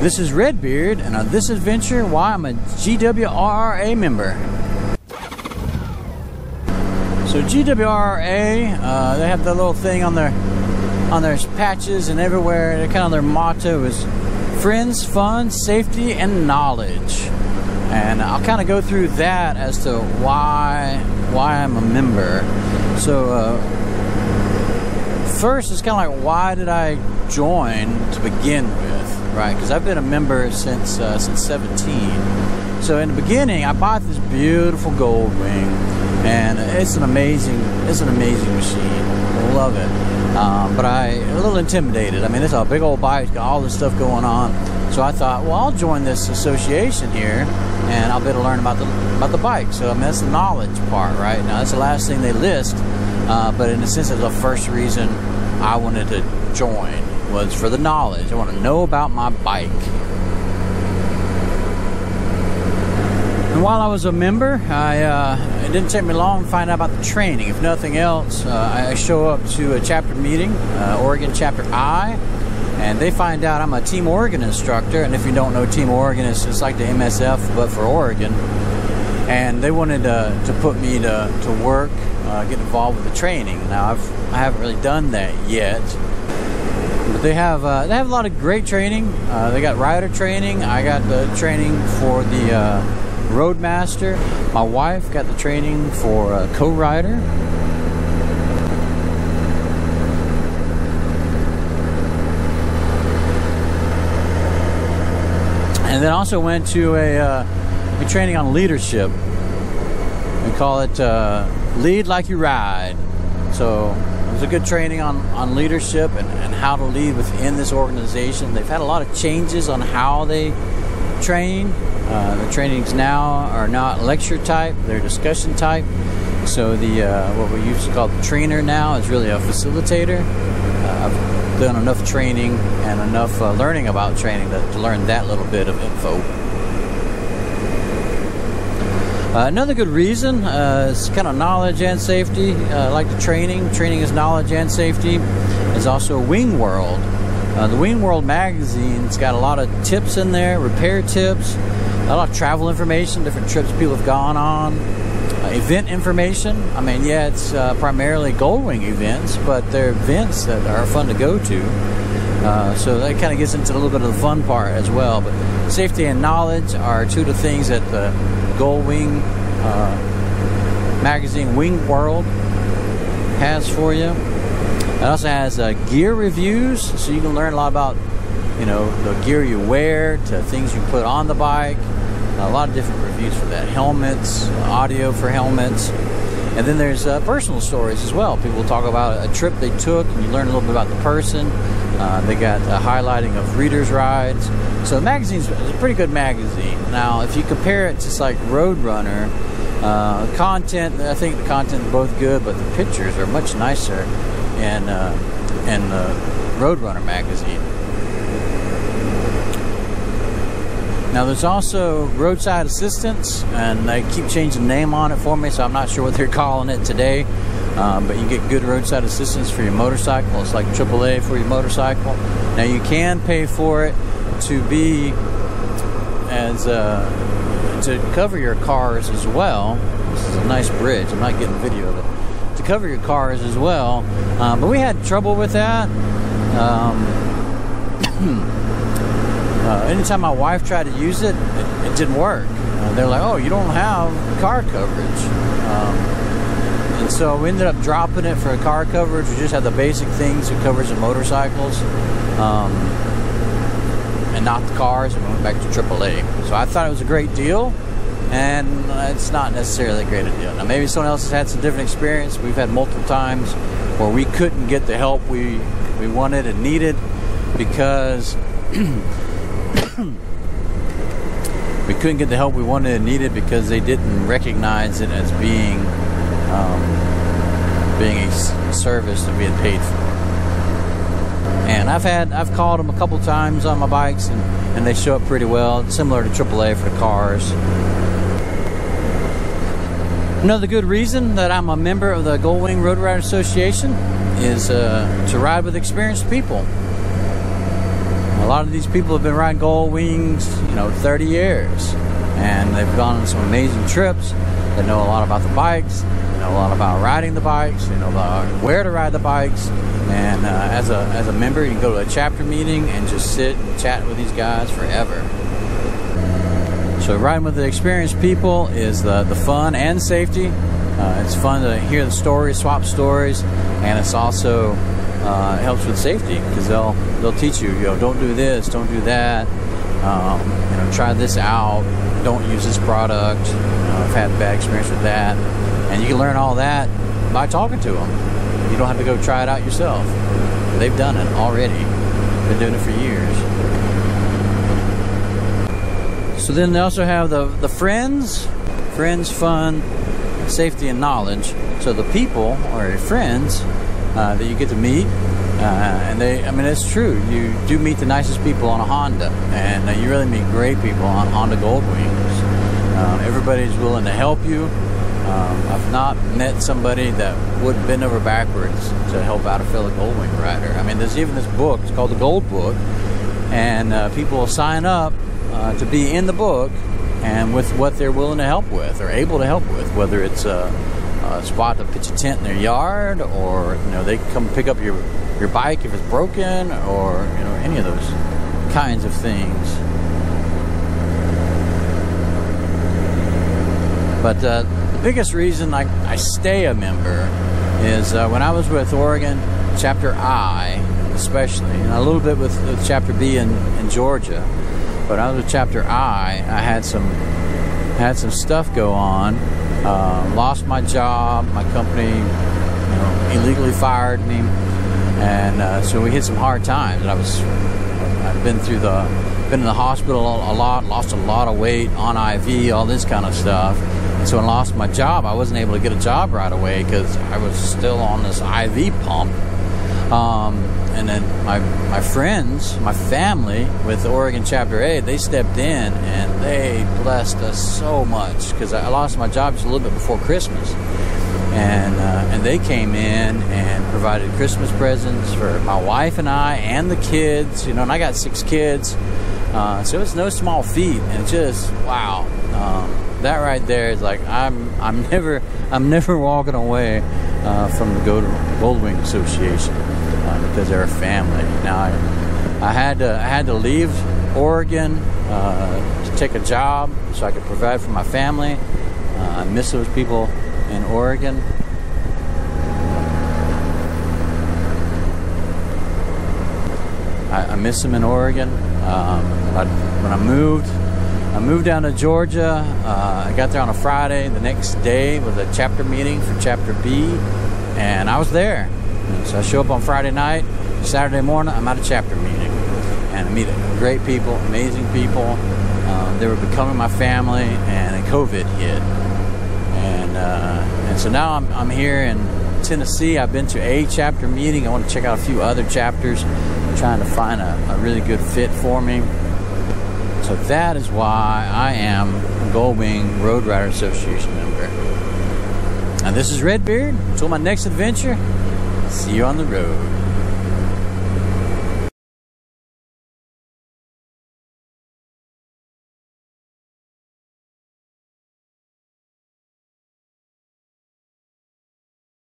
This is Redbeard, and on this adventure, why I'm a GWRRA member. So GWRRA, uh, they have the little thing on their on their patches and everywhere. They're kind of their motto is friends, fun, safety, and knowledge. And I'll kind of go through that as to why why I'm a member. So uh, first, it's kind of like why did I join to begin with, right? Because I've been a member since uh, since 17. So in the beginning, I bought this beautiful Gold Wing, and it's an amazing it's an amazing machine. I love it. Um, but I a little intimidated. I mean, it's a big old bike, it's got all this stuff going on. So I thought, well, I'll join this association here, and I'll be able to learn about the about the bike. So I mean, that's the knowledge part, right? Now that's the last thing they list, uh, but in a sense, it's the first reason I wanted to join was for the knowledge. I want to know about my bike. And while I was a member, I uh, it didn't take me long to find out about the training. If nothing else, uh, I show up to a chapter meeting, uh, Oregon Chapter I, and they find out I'm a Team Oregon instructor. And if you don't know Team Oregon, it's just like the MSF but for Oregon. And they wanted to, to put me to, to work, uh, get involved with the training. Now I've I haven't really done that yet, but they have uh, they have a lot of great training. Uh, they got rider training. I got the training for the uh, Roadmaster. My wife got the training for uh, co-rider. And then also went to a, uh, a training on leadership. We call it uh, Lead Like You Ride. So it was a good training on, on leadership and, and how to lead within this organization. They've had a lot of changes on how they train. Uh, the trainings now are not lecture type; they're discussion type. So the uh, what we used to call the trainer now is really a facilitator. Uh, I've done enough training and enough uh, learning about training to, to, learn that little bit of info. Uh, another good reason uh, is kind of knowledge and safety. like the training, training is knowledge and safety. Is also Wing World. Uh, the Wing World magazine's got a lot of tips in there, repair tips, a lot of travel information, different trips people have gone on, uh, event information. I mean, yeah, it's uh, primarily Goldwing events, but they're events that are fun to go to. Uh, so that kind of gets into a little bit of the fun part as well. But safety and knowledge are two of the things that the Goldwing uh, magazine, Wing World, has for you. It also has uh, gear reviews, so you can learn a lot about, you know, the gear you wear to things you put on the bike. A lot of different reviews for that. Helmets, audio for helmets. And then there's uh, personal stories as well. People talk about a trip they took, and you learn a little bit about the person. Uh, they got a highlighting of readers' rides. So the magazine's a pretty good magazine. Now, if you compare it to like Roadrunner, uh, content, I think the content is both good, but the pictures are much nicer in uh, and the Roadrunner magazine. Now there's also roadside assistance, and they keep changing the name on it for me, so I'm not sure what they're calling it today. Um, but you get good roadside assistance for your motorcycle. It's like AAA for your motorcycle. Now you can pay for it to be as uh, to cover your cars as well. This is a nice bridge. I'm not getting video of it to cover your cars as well. Um, but we had trouble with that. Um, uh, anytime my wife tried to use it, it, it didn't work. Uh, they're like, "Oh, you don't have car coverage," um, and so we ended up dropping it for car coverage. We just had the basic things that covers the motorcycles, um, and not the cars. And we went back to AAA. So I thought it was a great deal and it's not necessarily a great deal. Now, maybe someone else has had some different experience. We've had multiple times where we couldn't get the help we we wanted and needed because we couldn't get the help we wanted and needed because they didn't recognize it as being um, being a service and being paid for. And I've had I've called them a couple times on my bikes and, and they show up pretty well, similar to AAA for the cars. Another good reason that I'm a member of the Goldwing Road Rider Association is uh, to ride with experienced people. Lot of these people have been riding Gold Wings, you know, 30 years, and they've gone on some amazing trips. They know a lot about the bikes, they know a lot about riding the bikes, they know about where to ride the bikes. And uh, as a as a member, you can go to a chapter meeting and just sit and chat with these guys forever. So riding with the experienced people is the, the fun and safety. Uh, it's fun to hear the stories, swap stories, and it's also uh, helps with safety because they'll they'll teach you, you know, don't do this, don't do that, um, you know, try this out, don't use this product. I've had bad experience with that, and you can learn all that by talking to them. You don't have to go try it out yourself. They've done it already. Been doing it for years. So then they also have the the friends, friends, fun, safety, and knowledge. So the people or your friends uh, that you get to meet, uh, and they, I mean, it's true. You do meet the nicest people on a Honda, and uh, you really meet great people on Honda Gold Wings. Um, everybody's willing to help you. Um, I've not met somebody that would bend over backwards to help out a fellow Gold Wing rider. I mean, there's even this book. It's called the Gold Book, and uh, people will sign up uh, to be in the book and with what they're willing to help with or able to help with, whether it's a spot a tent in their yard or you know they come pick up your your bike if it's broken or you know any of those kinds of things. But uh, the biggest reason I, I stay a member is uh, when I was with Oregon Chapter I, especially, and a little bit with, with Chapter B in, in Georgia. But I was with Chapter I. I had some had some stuff go on. Uh, lost my job. My company, you know, illegally fired me, and uh, so we hit some hard times. I was I've been through the been in the hospital a lot. Lost a lot of weight on IV, all this kind of stuff. And so when I lost my job, I wasn't able to get a job right away because I was still on this IV pump. Um, and then my my friends, my family with Oregon Chapter A, they stepped in and they blessed us so much because I lost my job just a little bit before Christmas, and uh, and they came in and provided Christmas presents for my wife and I and the kids. You know, and I got six kids, uh, so it's no small feat, and just wow. Um, that right there is like I'm I'm never I'm never walking away uh, from the Gold Wing Association uh, because they're a family. Now I, I had to I had to leave Oregon uh, to take a job so I could provide for my family. Uh, I miss those people in Oregon. I, I miss them in Oregon. Um, when I moved, I moved down to Georgia. Uh, I got there on a Friday. The next day was a chapter meeting for Chapter B, and I was there. So I show up on Friday night. Saturday morning, I'm at a chapter meeting, and I meet great people, amazing people. Um, they were becoming my family, and COVID hit, and uh, and so now I'm, I'm here in Tennessee. I've been to a chapter meeting. I want to check out a few other chapters, I'm trying to find a, a really good fit for me. So that is why I am a Gold Wing Road Rider Association member. And this is Redbeard. Until my next adventure, see you on the road.